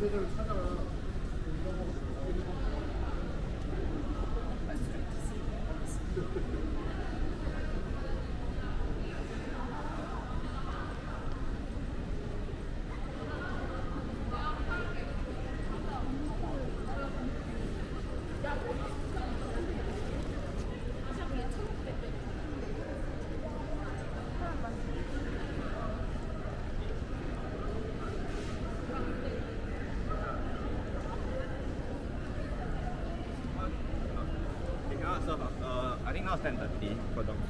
그대로 찾 uh, I think now it's 10.30 for them.